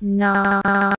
nine